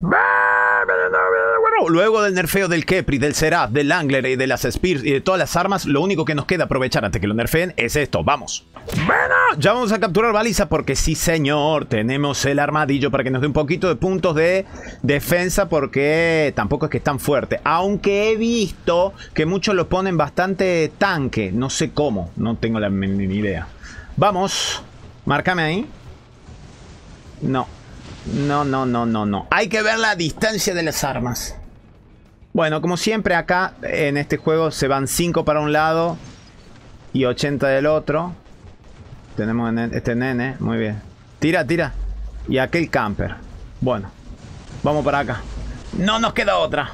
Bueno, luego del nerfeo del Kepri, del Seraph, del Angler y de las Spears y de todas las armas, lo único que nos queda aprovechar antes que lo nerfeen es esto. ¡Vamos! Ya vamos a capturar baliza porque sí, señor, tenemos el armadillo para que nos dé un poquito de puntos de defensa porque tampoco es que es tan fuerte. Aunque he visto que muchos lo ponen bastante tanque. No sé cómo, no tengo la mínima idea. Vamos, márcame ahí. No, no, no, no, no, no. Hay que ver la distancia de las armas. Bueno, como siempre acá en este juego se van 5 para un lado y 80 del otro. Tenemos este nene, muy bien. Tira, tira. Y aquel camper. Bueno, vamos para acá. No nos queda otra.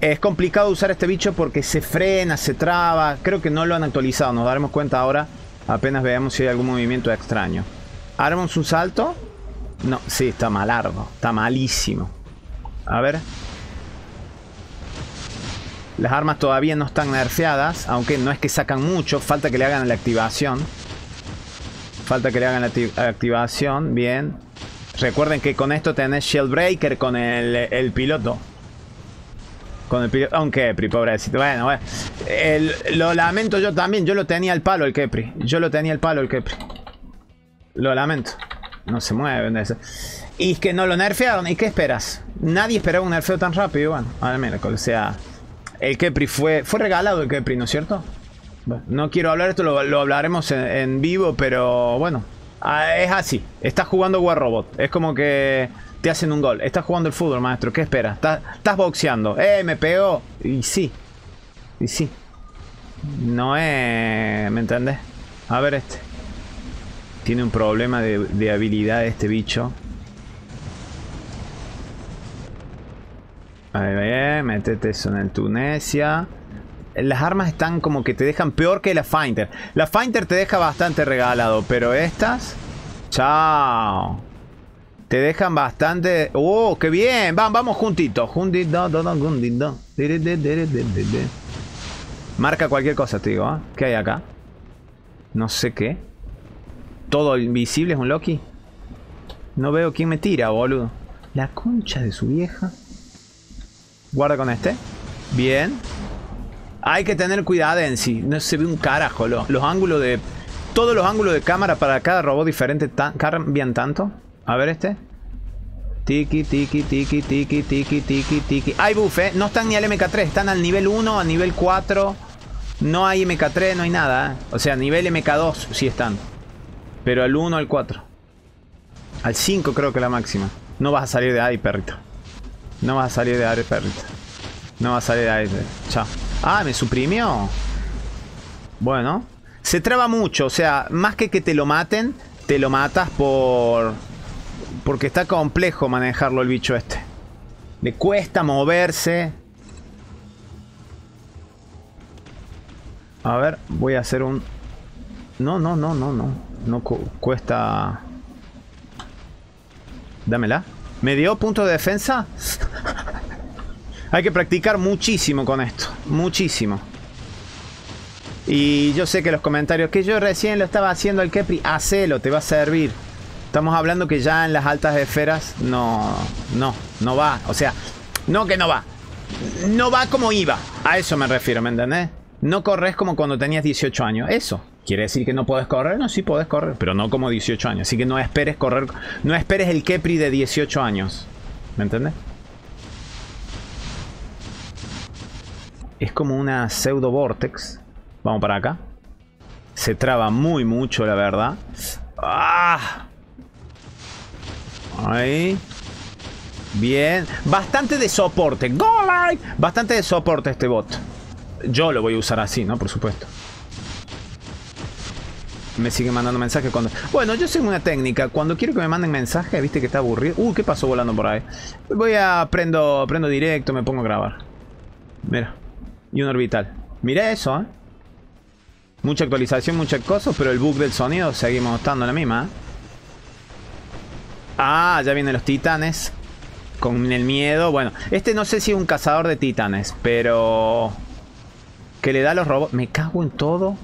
Es complicado usar este bicho porque se frena, se traba. Creo que no lo han actualizado. Nos daremos cuenta ahora. Apenas veamos si hay algún movimiento extraño. Haremos un salto. No, sí, está malardo. Está malísimo. A ver. Las armas todavía no están nerfeadas. Aunque no es que sacan mucho. Falta que le hagan la activación. Falta que le hagan la activación. Bien. Recuerden que con esto tenés Shellbreaker con el, piloto. Con el piloto. Un Kepri, pobrecito. Bueno, bueno. lo lamento yo también. Yo lo tenía el palo el Kepri. Yo lo tenía el palo el Kepri. Lo lamento. No se mueven de eso. Y es que no lo nerfearon. ¿Y qué esperas? Nadie esperaba un nerfeo tan rápido. Bueno, a ver, o sea, el Kepri fue, fue regalado el Kepri, ¿no es cierto? no quiero hablar esto, lo, hablaremos en, vivo, pero bueno. Ah, es así. Estás jugando War Robot. Es como que te hacen un gol. Estás jugando el fútbol, maestro. ¿Qué esperas? Estás, estás boxeando. ¡Eh, me pegó! Y sí. Y sí. No es... ¿Me entendés? A ver este. Tiene un problema de, habilidad este bicho. A ver, métete eso en el Tunesia. Las armas están como que te dejan peor que la Finder. La Finder te deja bastante regalado, pero estas... Chao. Te dejan bastante... ¡Oh, qué bien! Vamos, vamos juntitos. Juntito, juntito. Marca cualquier cosa, te digo. ¿eh? ¿Qué hay acá? No sé qué. ¿Todo invisible es un Loki? No veo quién me tira, boludo. La concha de su vieja. Guarda con este. Bien. Hay que tener cuidado en sí. No se ve un carajo. Los, ángulos de... Todos los ángulos de cámara para cada robot diferente cambian tanto. A ver este. Tiki, tiki, tiki, tiki, tiki, tiki, tiki. Hay buff, ¿eh? No están ni al MK3. Están al nivel 1, al nivel 4. No hay MK3, no hay nada. ¿eh? O sea, nivel MK2 sí están. Pero al 1, al 4. Al 5 creo que la máxima. No vas a salir de ahí, perrito. No vas a salir de ahí, perrito. No vas a salir de ahí. Chao. Ah, me suprimió. Bueno. Se traba mucho. O sea, más que que te lo maten, te lo matas por... Porque está complejo manejarlo el bicho este. Le cuesta moverse. A ver, voy a hacer un... No, no, no, no, no. No cuesta... Dámela. ¿Me dio punto de defensa? Hay que practicar muchísimo con esto. Muchísimo. Y yo sé que los comentarios que yo recién lo estaba haciendo el Kepri, hacelo, te va a servir. Estamos hablando que ya en las altas esferas no, no, no va. O sea, no que no va. No va como iba. A eso me refiero, ¿me entendés? No corres como cuando tenías 18 años. Eso. ¿Quiere decir que no puedes correr? No, sí puedes correr, pero no como 18 años. Así que no esperes correr, no esperes el Kepri de 18 años. ¿Me entiendes? Es como una pseudo vortex. Vamos para acá. Se traba muy mucho, la verdad. ¡Ah! Ahí. Bien. Bastante de soporte. ¡Go Bastante de soporte este bot. Yo lo voy a usar así, ¿no? Por supuesto me siguen mandando mensajes cuando... Bueno, yo sé una técnica. Cuando quiero que me manden mensajes, viste que está aburrido. Uh, ¿qué pasó volando por ahí? Voy a... Prendo directo, me pongo a grabar. Mira. Y un orbital. Mira eso, ¿eh? Mucha actualización, muchas cosas, pero el bug del sonido seguimos estando en la misma, ¿eh? Ah, ya vienen los titanes. Con el miedo. Bueno, este no sé si es un cazador de titanes, pero... Que le da a los robots... Me cago en todo.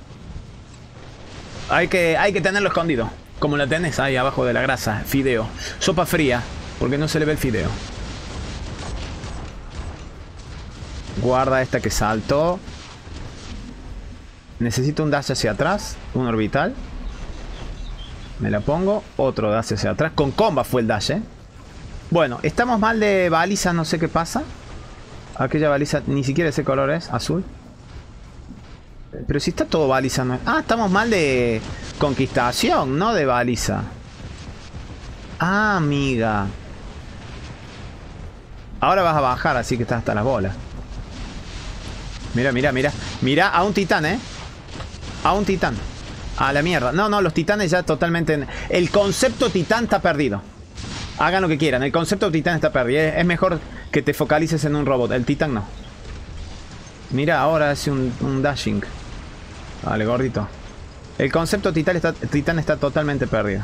Hay que, hay que tenerlo escondido. Como la tenés ahí abajo de la grasa. Fideo. Sopa fría. Porque no se le ve el fideo. Guarda esta que saltó. Necesito un dash hacia atrás. Un orbital. Me la pongo. Otro dash hacia atrás. Con comba fue el dash, ¿eh? Bueno, estamos mal de baliza. No sé qué pasa. Aquella baliza ni siquiera ese color es. Azul. Pero si está todo baliza. No Ah, estamos mal de conquistación, no de baliza. Ah, amiga. Ahora vas a bajar, así que estás hasta las bolas. Mira, mira, mira. Mira a un titán, ¿eh? A un titán. A la mierda. No, no, los titanes ya totalmente... El concepto titán está perdido. Hagan lo que quieran. El concepto titán está perdido. Es mejor que te focalices en un robot. El titán no. Mira, ahora hace un dashing. Vale, gordito. El concepto titán está, titán está totalmente perdido.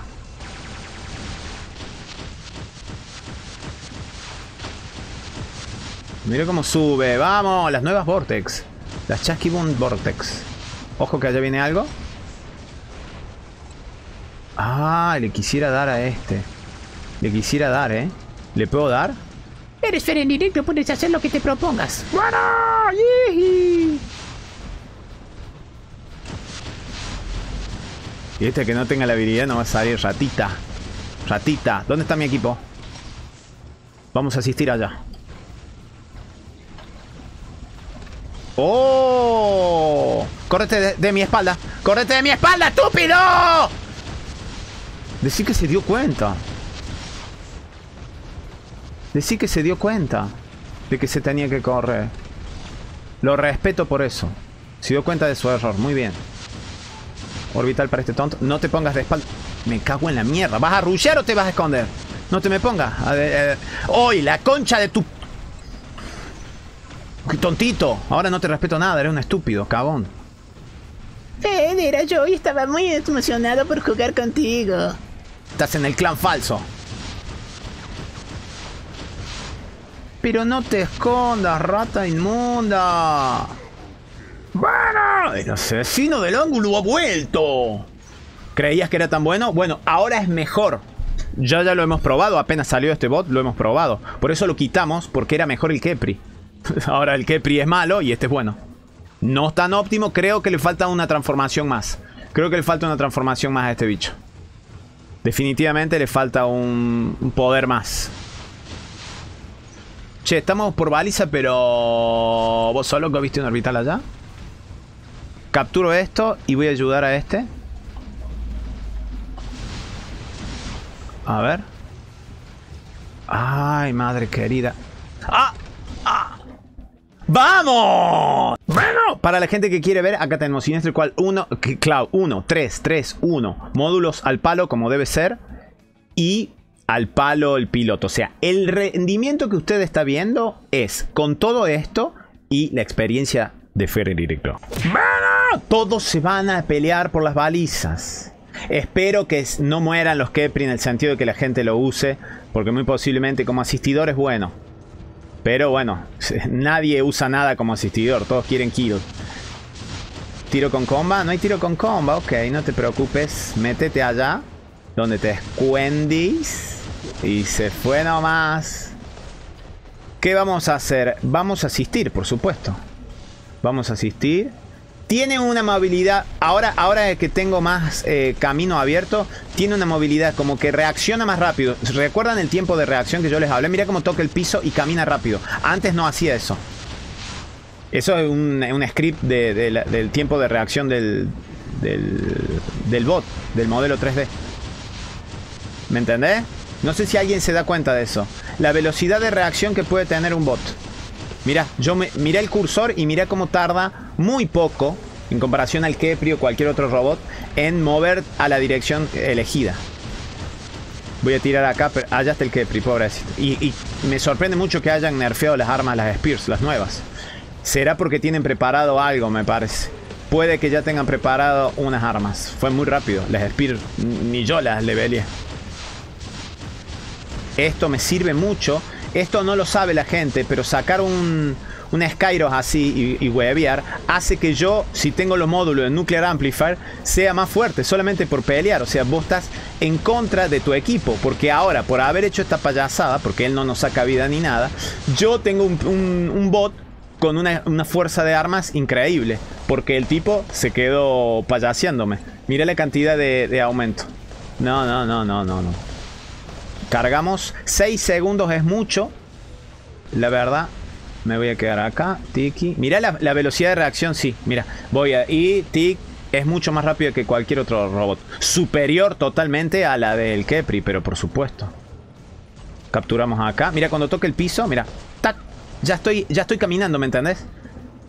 Mira cómo sube. ¡Vamos! Las nuevas Vortex. Las Boom Vortex. Ojo que allá viene algo. Ah, le quisiera dar a este. Le quisiera dar, ¿eh? ¿Le puedo dar? Eres en directo, puedes hacer lo que te propongas. ¡Bueno! Y este que no tenga la habilidad no va a salir ratita. Ratita. ¿Dónde está mi equipo? Vamos a asistir allá. ¡Oh! ¡Córrete de, mi espalda! ¡Córrete de mi espalda, estúpido! Decí que se dio cuenta. Decí que se dio cuenta de que se tenía que correr. Lo respeto por eso. Se dio cuenta de su error. Muy bien. Orbital para este tonto. No te pongas de espalda. Me cago en la mierda. ¿Vas a rushear o te vas a esconder? No te me pongas. ¡Hoy! La concha de tu... ¡Qué tontito! Ahora no te respeto nada. Eres un estúpido, cabón. Fed, era yo y estaba muy emocionado por jugar contigo. Estás en el clan falso. Pero no te escondas, rata inmunda. Bueno, el asesino del ángulo ha vuelto. ¿Creías que era tan bueno? Bueno, ahora es mejor. Ya ya lo hemos probado, apenas salió este bot, lo hemos probado. Por eso lo quitamos, porque era mejor el Kepri. ahora el Kepri es malo y este es bueno. No es tan óptimo, creo que le falta una transformación más. Creo que le falta una transformación más a este bicho. Definitivamente le falta un, un poder más. Che, estamos por baliza, pero... ¿Vos solo que viste un orbital allá? Capturo esto y voy a ayudar a este. A ver. Ay, madre querida. ¡Ah! ¡Ah! ¡Vamos! Bueno, para la gente que quiere ver, acá tenemos Sinestro cual 1, Cloud 1, 3, 3, 1. Módulos al palo como debe ser. Y al palo el piloto. O sea, el rendimiento que usted está viendo es con todo esto y la experiencia de Ferry Directo. Bueno, todos se van a pelear por las balizas. Espero que no mueran los Kepri en el sentido de que la gente lo use, porque muy posiblemente como asistidor es bueno. Pero bueno, nadie usa nada como asistidor, todos quieren kill. Tiro con comba, no hay tiro con comba, ok, no te preocupes, métete allá, donde te escuendis. Y se fue nomás. ¿Qué vamos a hacer? Vamos a asistir, por supuesto. Vamos a asistir. Tiene una movilidad, ahora, ahora que tengo más eh, camino abierto, tiene una movilidad como que reacciona más rápido. ¿Recuerdan el tiempo de reacción que yo les hablé? Mira cómo toca el piso y camina rápido. Antes no hacía eso. Eso es un, script del tiempo de reacción del, del, bot, del modelo 3D. ¿Me entendés? No sé si alguien se da cuenta de eso. La velocidad de reacción que puede tener un bot. Mira, yo me, miré el cursor y miré cómo tarda muy poco, en comparación al Kepri o cualquier otro robot, en mover a la dirección elegida. Voy a tirar acá, pero allá está el Kepri, pobrecito. Y, me sorprende mucho que hayan nerfeado las armas, las Spears, las nuevas. Será porque tienen preparado algo, me parece. Puede que ya tengan preparado unas armas. Fue muy rápido. Las Spears, ni yo las levelé. Esto me sirve mucho. Esto no lo sabe la gente, pero sacar un, un Skyros así y, y hace que yo, si tengo los módulos de Nuclear Amplifier, sea más fuerte solamente por pelear. O sea, vos estás en contra de tu equipo. Porque ahora, por haber hecho esta payasada, porque él no nos saca vida ni nada, yo tengo un, bot con una, una fuerza de armas increíble. Porque el tipo se quedó payaseándome. Mira la cantidad de, de aumento. No, no, no, no, no, no. Cargamos 6 segundos es mucho. La verdad, me voy a quedar acá. Tiki. Mira la, la velocidad de reacción, sí. Mira, voy a... Y tic. Es mucho más rápido que cualquier otro robot. Superior totalmente a la del Kepri, pero por supuesto. Capturamos acá. Mira, cuando toque el piso, mira. ¡Tac! Ya estoy, ya estoy caminando, ¿me entendés?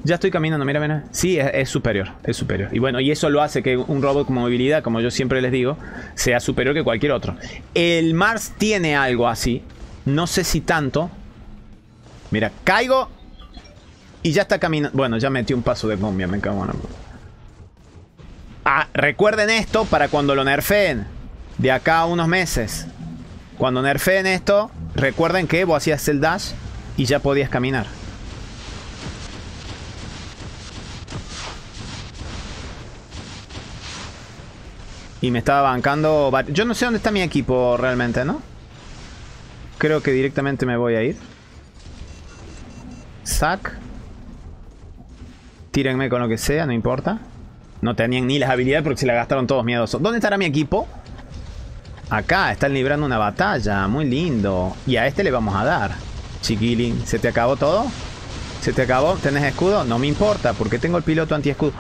Ya estoy caminando, mira, mira. Sí, es, es, superior, es superior. Y bueno, y eso lo hace que un robot con movilidad, como yo siempre les digo, sea superior que cualquier otro. El Mars tiene algo así. No sé si tanto. Mira, caigo. Y ya está caminando. Bueno, ya metí un paso de momia, me cago en la... Ah, recuerden esto para cuando lo nerfeen. De acá a unos meses. Cuando nerfeen esto, recuerden que vos hacías el dash y ya podías caminar. Y me estaba bancando... Yo no sé dónde está mi equipo realmente, ¿no? Creo que directamente me voy a ir. Sac. Tírenme con lo que sea, no importa. No tenían ni las habilidades porque se la gastaron todos miedosos. ¿Dónde estará mi equipo? Acá, están librando una batalla. Muy lindo. Y a este le vamos a dar. Chiquilín, ¿se te acabó todo? ¿Se te acabó? ¿Tenés escudo? No me importa porque tengo el piloto anti-escudo.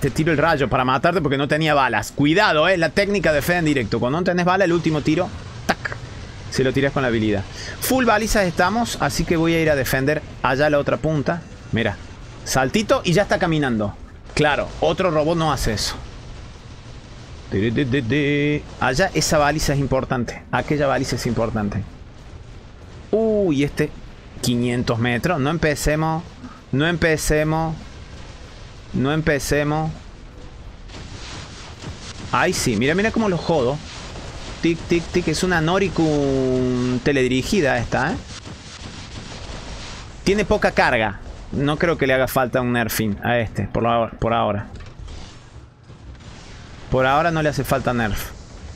Te tiro el rayo para matarte porque no tenía balas. Cuidado, eh, la técnica de fe en directo. Cuando no tenés bala, el último tiro, se lo tiras con la habilidad. Full balizas estamos, así que voy a ir a defender allá a la otra punta. Mira, saltito y ya está caminando. Claro, otro robot no hace eso. Allá esa baliza es importante. Aquella baliza es importante. Uy, este 500 metros. No empecemos. No empecemos. No empecemos. Ay, sí. Mira, mira cómo lo jodo. Tic, tic, tic. Es una Noricum teledirigida esta, ¿eh? Tiene poca carga. No creo que le haga falta un nerfing a este, por, por ahora. Por ahora no le hace falta nerf.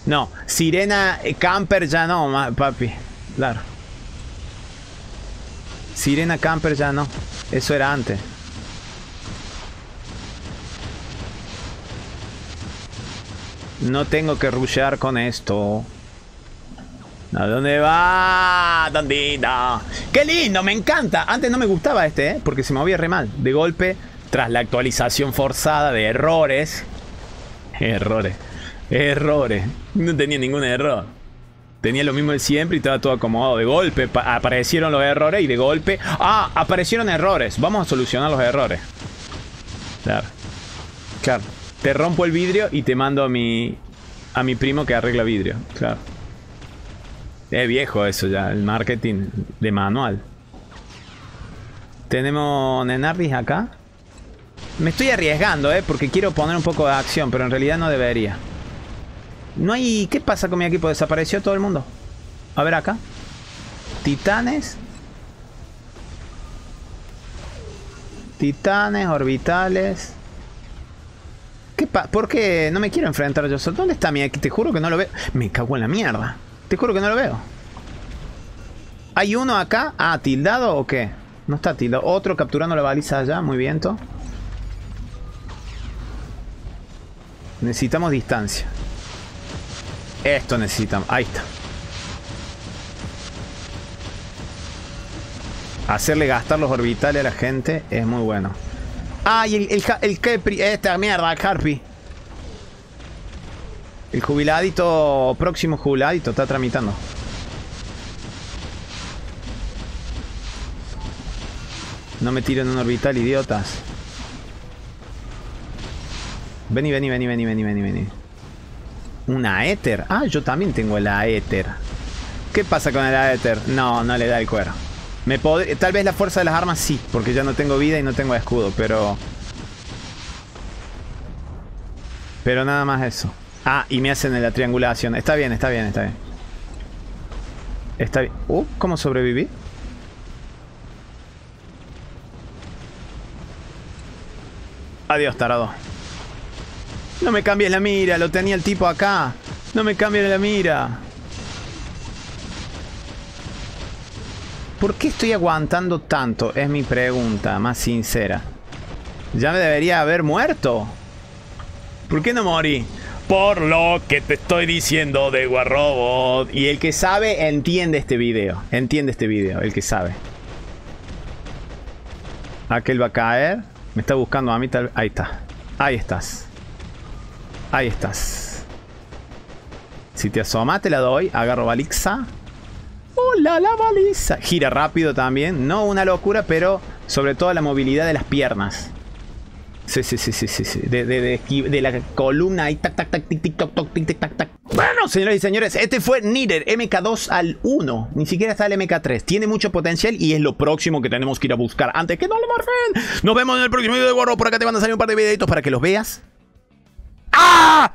No, Sirena Camper ya no, papi. Claro. Sirena Camper ya no. Eso era antes. No tengo que rushear con esto. ¿A dónde va? ¿Dónde ¡Qué lindo! ¡Me encanta! Antes no me gustaba este, ¿eh? Porque se movía re mal. De golpe, tras la actualización forzada de errores. Errores. Errores. No tenía ningún error. Tenía lo mismo de siempre y estaba todo acomodado. De golpe aparecieron los errores y de golpe... ¡Ah! Aparecieron errores. Vamos a solucionar los errores. Claro. Claro. Te rompo el vidrio y te mando a mi... A mi primo que arregla vidrio. Claro. Es viejo eso ya, el marketing de manual. Tenemos Nenardis acá. Me estoy arriesgando, ¿eh? Porque quiero poner un poco de acción, pero en realidad no debería. No hay... ¿Qué pasa con mi equipo? ¿Desapareció todo el mundo? A ver acá. Titanes. Titanes, orbitales. ¿Qué pa ¿Por qué no me quiero enfrentar yo solo? ¿Dónde está mi? Te juro que no lo veo. Me cago en la mierda. Te juro que no lo veo. ¿Hay uno acá? Ah, ¿tildado o qué? No está tildado. Otro capturando la baliza allá. Muy bien, Necesitamos distancia. Esto necesitamos. Ahí está. Hacerle gastar los orbitales a la gente es muy bueno. Ah, y el, el, el Kepri. Esta mierda, el Harpy. El jubiladito, próximo jubiladito, está tramitando. No me tiren un orbital, idiotas. Vení, vení, vení, vení, vení, vení, vení. ¿Una Aether? Ah, yo también tengo el Aether. ¿Qué pasa con el Aether? No, no le da el cuero. Me Tal vez la fuerza de las armas sí, porque ya no tengo vida y no tengo escudo, pero... Pero nada más eso. Ah, y me hacen la triangulación. Está bien, está bien, está bien. Está bien. Uh, ¿cómo sobreviví? Adiós, tarado. No me cambies la mira, lo tenía el tipo acá. No me cambies la mira. ¿Por qué estoy aguantando tanto? Es mi pregunta más sincera. Ya me debería haber muerto. ¿Por qué no morí? Por lo que te estoy diciendo de Guarrobot. Y el que sabe entiende este video. Entiende este video, el que sabe. Aquel va a caer. Me está buscando a mí tal Ahí está. Ahí estás. Ahí estás. Si te asomas te la doy. Agarro baliza. ¡Hola, la baliza! Gira rápido también. No una locura, pero sobre todo la movilidad de las piernas. Sí, sí, sí, sí, sí. De, de, de, de la columna ahí. Tac, tac, tac, tic, tic, toc, toc, tic, tic, tac, tac. Bueno, señoras y señores, este fue Nieder MK2 al 1. Ni siquiera está el MK3. Tiene mucho potencial y es lo próximo que tenemos que ir a buscar antes que no le morfen. Nos vemos en el próximo video de Gorro. Por acá te van a salir un par de videitos para que los veas. ¡Ah!